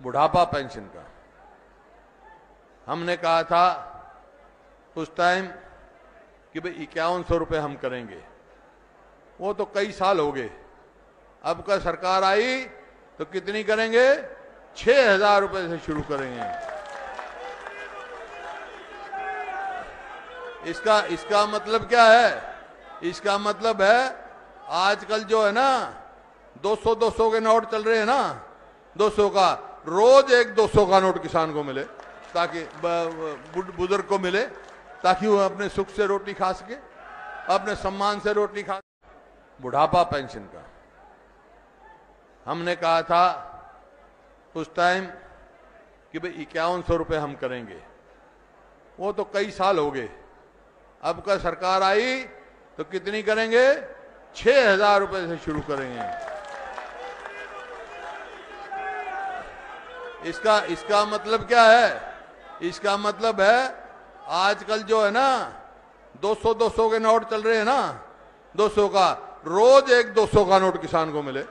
बुढ़ापा पेंशन का। हमने कहा था उस टाइम कि भाई इक्यावन सौ रुपये हम करेंगे। वो तो कई साल हो गए। अब का सरकार आई तो कितनी करेंगे? छह हज़ार रुपये से शुरू करेंगे। इसका इसका मतलब क्या है? इसका मतलब है आजकल जो है ना 200 200 के नोट चल रहे हैं ना 200 का। रोज एक 200 का नोट किसान को मिले, ताकि बुज़ुर्ग को मिले, ताकि वो अपने सुख से रोटी खा सके, अपने सम्मान से रोटी खा बुढ़ापा पेंशन का। हमने कहा था उस टाइम कि भाई इक्यावन सौ रुपये हम करेंगे। वो तो कई साल हो गए। अब का सरकार आई तो कितनी करेंगे? छह हज़ार रुपये से शुरू करेंगे। इसका इसका मतलब क्या है? इसका मतलब है, आजकल जो है ना 200 200 के नोट चल रहे हैं ना 200 का, रोज एक 200 का नोट किसान को मिले।